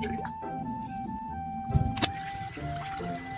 うん。